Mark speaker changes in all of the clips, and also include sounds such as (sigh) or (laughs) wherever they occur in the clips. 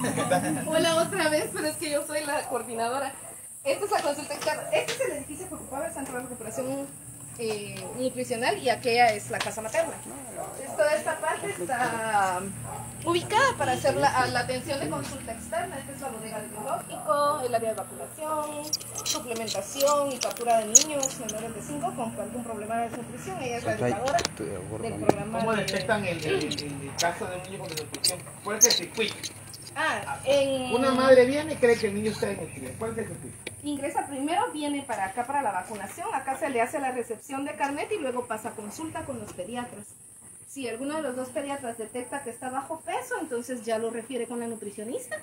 Speaker 1: (laughs) Hola otra vez, pero es que yo soy la coordinadora. Esta es la consulta externa. Este es el edificio que ocupaba el Centro de Recuperación eh, Nutricional y aquella es la casa materna. Toda esta parte está ubicada para hacer la, la atención de consulta externa. Esta es la bodega de biológico, el área de vacunación, suplementación y captura de niños menores de 5 con algún problema de desnutrición. Ella es la educadora del programa.
Speaker 2: ¿Cómo
Speaker 1: de-
Speaker 2: detectan el, el- el caso de un niño con desnutrición? ¿Cuál es el circuito?
Speaker 1: Ah, en...
Speaker 2: Una madre viene y cree que el niño está desnutrido. ¿Cuál es el?
Speaker 1: Ingresa primero, viene para acá para la vacunación, acá se le hace la recepción de carnet y luego pasa a consulta con los pediatras. Si alguno de los dos pediatras detecta que está bajo peso, entonces ya lo refiere con la nutricionista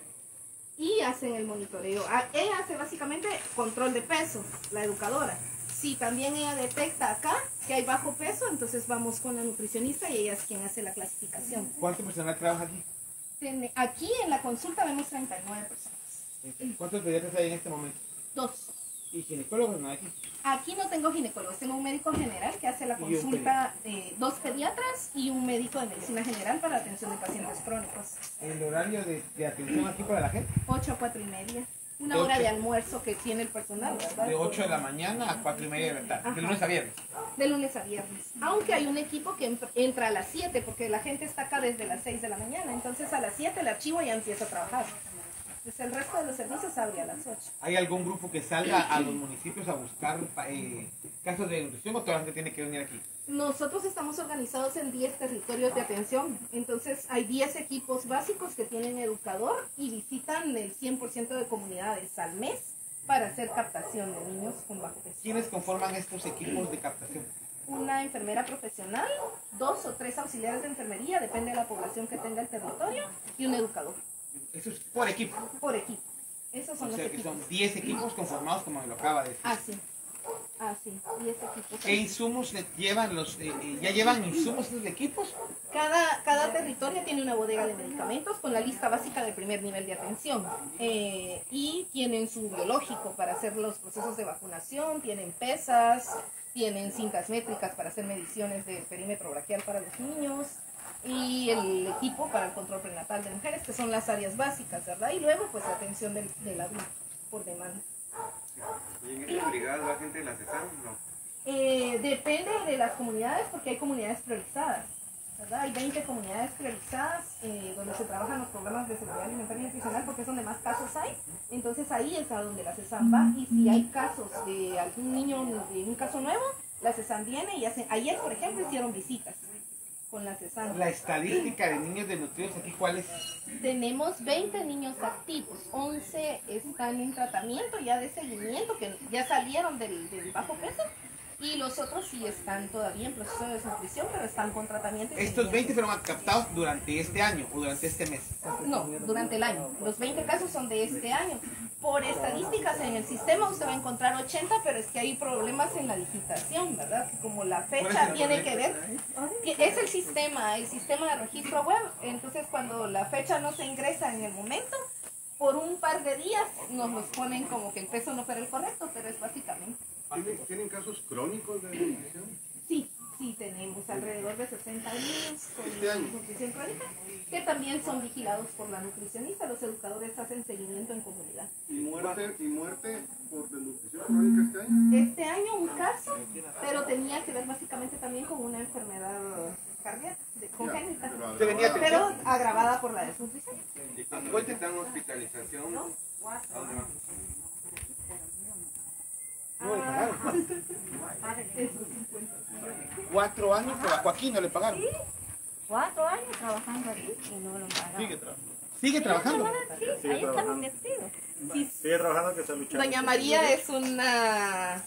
Speaker 1: y hacen el monitoreo. Ah, Ella hace básicamente control de peso, la educadora. Si también ella detecta acá que hay bajo peso, entonces vamos con la nutricionista y ella es quien hace la clasificación.
Speaker 2: ¿Cuánto personal trabaja aquí?
Speaker 1: Aquí en la consulta vemos 39 personas.
Speaker 2: ¿Cuántos pediatras hay en este momento?
Speaker 1: Dos.
Speaker 2: ¿Y ginecólogos no hay aquí?
Speaker 1: Aquí no tengo ginecólogos, tengo un médico general que hace la consulta, eh, dos pediatras y un médico de medicina general para atención de pacientes crónicos.
Speaker 2: ¿El horario de, de atención aquí para la gente?
Speaker 1: 8 a 4 y media. Una
Speaker 2: De
Speaker 1: hora
Speaker 2: ocho.
Speaker 1: de almuerzo que tiene el personal, ¿verdad?
Speaker 2: De 8 de la mañana a 4 y media de la tarde.
Speaker 1: Ajá.
Speaker 2: De lunes a viernes.
Speaker 1: De lunes a viernes. Aunque hay un equipo que entra a las 7 porque la gente está acá desde las 6 de la mañana. Entonces a las 7 el archivo ya empieza a trabajar. Entonces el resto de los servicios abre a las 8.
Speaker 2: ¿Hay algún grupo que salga a los municipios a buscar eh, casos de nutrición o toda la gente tiene que venir aquí?
Speaker 1: Nosotros estamos organizados en 10 territorios de atención, entonces hay 10 equipos básicos que tienen educador y visitan el 100% de comunidades al mes para hacer captación de niños con bajo peso.
Speaker 2: ¿Quiénes conforman estos equipos de captación?
Speaker 1: Una enfermera profesional, dos o tres auxiliares de enfermería, depende de la población que tenga el territorio, y un educador
Speaker 2: Eso es por equipo.
Speaker 1: por equipo. Esos son
Speaker 2: O
Speaker 1: los
Speaker 2: sea que
Speaker 1: equipos.
Speaker 2: son 10 equipos conformados como me lo acaba de decir.
Speaker 1: Ah, sí. Ah, sí. 10 equipos.
Speaker 2: ¿Qué insumos le llevan los, eh, eh, ya llevan insumos estos equipos?
Speaker 1: Cada, cada territorio tiene una bodega de medicamentos con la lista básica del primer nivel de atención. Eh, y tienen su biológico para hacer los procesos de vacunación, tienen pesas, tienen cintas métricas para hacer mediciones del perímetro braquial para los niños y el equipo para el control prenatal de mujeres, que son las áreas básicas, ¿verdad? Y luego, pues, la atención del, del adulto por demanda.
Speaker 3: ¿Y en estas brigadas va gente de la CESAR? No.
Speaker 1: Eh, depende de las comunidades porque hay comunidades priorizadas. ¿verdad? Hay 20 comunidades priorizadas eh, donde se trabajan los programas de seguridad alimentaria y nutricional porque es donde más casos hay. Entonces ahí es a donde la CESAM va y si hay casos de algún niño, de un caso nuevo, la CESAM viene y hace, ayer por ejemplo hicieron visitas con la
Speaker 2: estadística de niños desnutridos aquí, ¿cuál es?
Speaker 1: Tenemos 20 niños activos, 11 están en tratamiento ya de seguimiento, que ya salieron del, del bajo peso, y los otros sí están todavía en proceso de desnutrición, pero están con tratamiento.
Speaker 2: Estos 20
Speaker 1: seguimiento.
Speaker 2: fueron captados durante este año o durante este mes.
Speaker 1: No, durante el año. Los 20 casos son de este año. Por estadísticas en el sistema usted va a encontrar 80, pero es que hay problemas en la digitación, ¿verdad? Que como la
Speaker 2: ¿Cuál es
Speaker 1: fecha tiene que ver, que es el sistema, el sistema de registro web. Entonces cuando la fecha no se ingresa en el momento, por un par de días nos los ponen como que el peso no fuera el correcto, pero es básicamente.
Speaker 3: ¿Tienen, tienen casos crónicos de?
Speaker 1: Sí, tenemos alrededor de 60 niños con
Speaker 3: Este
Speaker 1: nutrición crónica que también son vigilados por la nutricionista. Los educadores hacen seguimiento en comunidad.
Speaker 3: ¿Y muerte, y muerte por desnutrición crónica este año?
Speaker 1: Este año un caso, pero tenía que ver básicamente también con una enfermedad cardíaca, congénita,
Speaker 3: Pero agravada.
Speaker 1: pero agravada por la desnutrición.
Speaker 3: ¿Y cuando necesitan hospitalización? ¿A dónde van?
Speaker 2: No le pagaron. Cuatro años, pero a Joaquín no le pagaron.
Speaker 4: Cuatro años trabajando aquí y no lo pagaron.
Speaker 5: Sigue, tra-
Speaker 2: Sigue trabajando.
Speaker 4: Sí, ahí estamos metidos.
Speaker 5: sigue trabajando que está luchando.
Speaker 1: Doña María es una...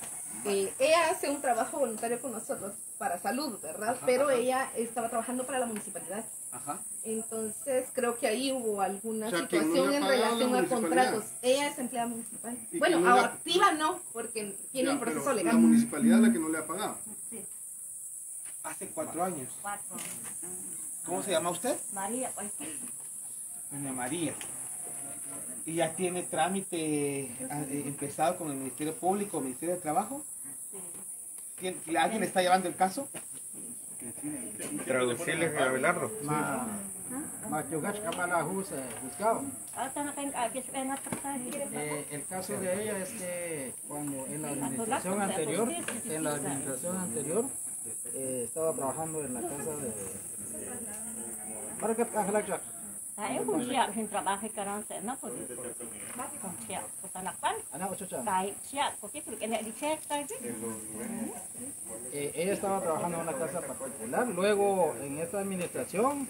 Speaker 1: eh, ella hace un trabajo voluntario con nosotros para salud, ¿verdad? Pero ella estaba trabajando para la municipalidad.
Speaker 2: Ajá.
Speaker 1: Entonces creo que ahí hubo alguna
Speaker 3: O sea, que no
Speaker 1: situación en relación a contratos. Ella es empleada municipal. Bueno,
Speaker 3: no
Speaker 1: activa no, porque tiene
Speaker 3: Ya,
Speaker 1: un proceso legal.
Speaker 3: La municipalidad es la que no le ha pagado.
Speaker 4: Sí,
Speaker 2: Hace cuatro años.
Speaker 4: cuatro.
Speaker 2: ¿Cómo se llama usted?
Speaker 4: María, pues sí.
Speaker 2: Doña María. ¿Y ya tiene trámite eh, empezado con el Ministerio Público o Ministerio de Trabajo? ¿Quién- ¿Alguien está llevando el caso?
Speaker 5: Traducirles a Abelardo.
Speaker 4: Agis kaya nataktahin.
Speaker 6: Eh, el caso de ella es que cuando en la administración anterior, en la administración anterior, eh, estaba trabajando en la casa de... Para que
Speaker 4: Kaya kung siya ang trabaho ka rin sa na po. Kung siya ko sa nakpan.
Speaker 6: Ana Ochocha.
Speaker 4: Kahit siya, porque porque na di check tayo.
Speaker 6: Eh, ella estaba trabajando en una casa particular. Luego, en esta administración,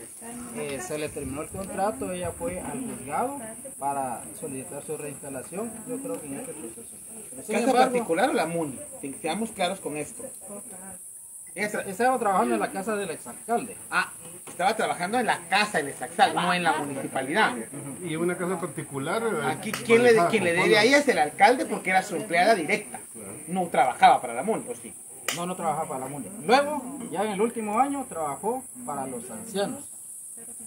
Speaker 6: eh, se le terminó el contrato. Ella fue al juzgado para solicitar su reinstalación. Yo creo que en este proceso. Sin
Speaker 2: ¿Casa
Speaker 6: embargo,
Speaker 2: particular o la MUNI? Seamos claros con esto. Tra-
Speaker 6: Estaba trabajando en la casa del exalcalde.
Speaker 2: ah, estaba trabajando en la casa del Exaxal, no en la municipalidad.
Speaker 3: Y una casa particular. eh,
Speaker 2: Aquí quien le, quien le debe a
Speaker 3: fondos.
Speaker 2: ella es el alcalde porque era su empleada directa. No trabajaba para la MUNI, ¿o sí?
Speaker 6: No, no trabajaba para la MUNI. Luego, ya en el último año, trabajó para los ancianos.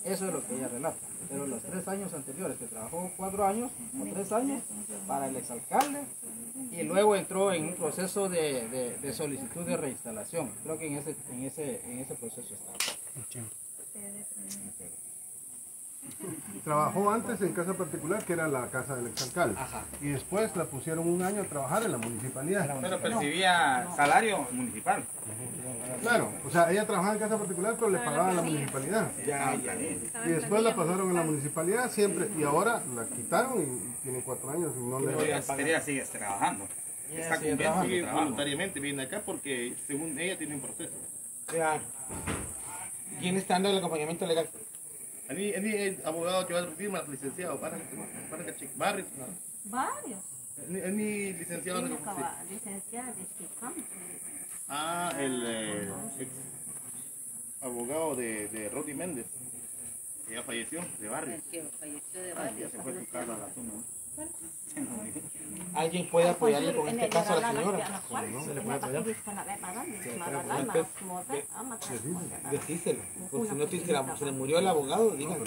Speaker 6: Eso es lo que ella relata. Pero los tres años anteriores, que trabajó cuatro años o tres años para el exalcalde, y luego entró en un proceso de, de- de solicitud de reinstalación. Creo que en ese, en ese, en ese proceso está.
Speaker 3: Trabajó antes en casa particular, que era la casa del exalcalde.
Speaker 2: Ajá.
Speaker 3: Y después la pusieron un año a trabajar en la municipalidad.
Speaker 7: Pero percibía salario municipal.
Speaker 3: Claro, o sea, ella trabajaba en casa particular, pero le pagaban a la municipalidad.
Speaker 2: Ya, ya.
Speaker 3: Y después la pasaron a la municipalidad siempre. Y ahora la quitaron y tiene cuatro años y no le.
Speaker 7: Ella sigue trabajando.
Speaker 6: Ella sigue
Speaker 7: cumpliendo
Speaker 5: voluntariamente viene acá porque según ella tiene un proceso.
Speaker 2: Claro. ¿Quién está dando el acompañamiento legal?
Speaker 5: Ani, ani es abogado que va a firma, licenciado, para, para que cheque, Barrio, no.
Speaker 4: Varios.
Speaker 5: Ani, ani licenciado
Speaker 4: Sino
Speaker 5: de
Speaker 4: diskikam.
Speaker 5: Ah, el eh, ex abogado de, de Rodi Méndez, ya falleció, de Barrio.
Speaker 8: falleció de
Speaker 5: Ya
Speaker 8: varios.
Speaker 5: se fue su casa a la zona.
Speaker 2: ¿Alguien puede apoyarle con este caso a la señora?
Speaker 6: Se le puede apoyar.
Speaker 2: Decíselo. Porque si no te dice, la- se le murió el abogado, díganlo.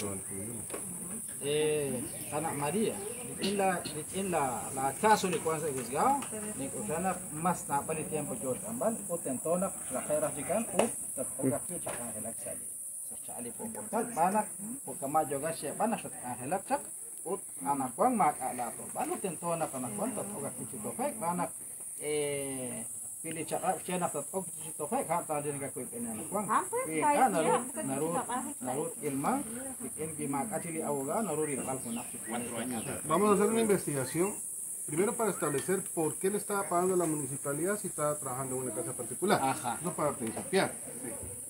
Speaker 6: Eh, Ana María, en la, en la, la caso de cuando se juzgaba, ni kushana más na pali tiempo yo tambal, o tentona la jera chican, o ta poca que chican helak sali. Sa chali po portal, kama helak chak, o anak kwang mak ala to, banak tentona kanak kwang, ta poca que chito fek, banak, eh, pili chak, siya na ta poca que chito fek, ha ta ka kuy pinan kwang.
Speaker 4: Hampir
Speaker 6: Kuy
Speaker 4: kayak
Speaker 6: ka, narut, narut, ilma, ikin bimak atili awga, narut ilpal kunak
Speaker 3: Vamos a hacer una investigación. Primero para establecer por qué le estaba pagando la municipalidad si estaba trabajando en una casa particular.
Speaker 2: Ajá.
Speaker 3: No para principiar.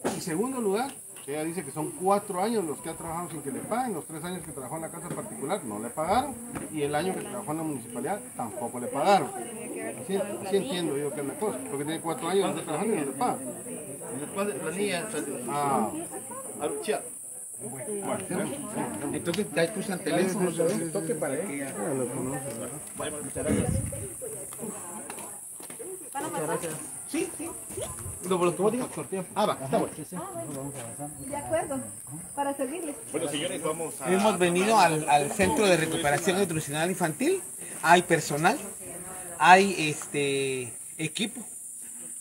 Speaker 3: En segundo lugar, ella dice que son cuatro años los que ha trabajado sin que le paguen. Los tres años que trabajó en la casa particular no le pagaron. Y el año que trabajó en la municipalidad tampoco le pagaron. Así, así entiendo yo que es la cosa. Porque tiene cuatro años de trabajando y no le pagan.
Speaker 5: La niña,
Speaker 3: Ah.
Speaker 2: Entonces, da tus teléfono, toque para que ella... Sí, sí. Lo digo. Ah, va, está bueno.
Speaker 1: De acuerdo, para servirles.
Speaker 5: Bueno, señores, vamos a...
Speaker 2: Hemos venido al, al Centro de Recuperación Nutricional Infantil. Hay personal, hay este equipo,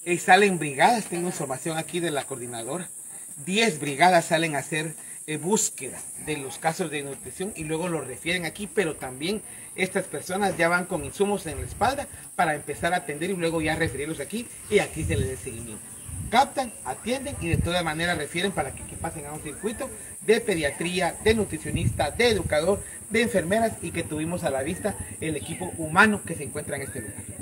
Speaker 2: eh, salen brigadas. Tengo información aquí de la coordinadora. 10 brigadas salen a hacer eh, búsqueda de los casos de nutrición y luego los refieren aquí, pero también estas personas ya van con insumos en la espalda para empezar a atender y luego ya referirlos aquí y aquí se les dé seguimiento. Captan, atienden y de todas maneras refieren para que, que pasen a un circuito de pediatría, de nutricionista, de educador, de enfermeras y que tuvimos a la vista el equipo humano que se encuentra en este lugar.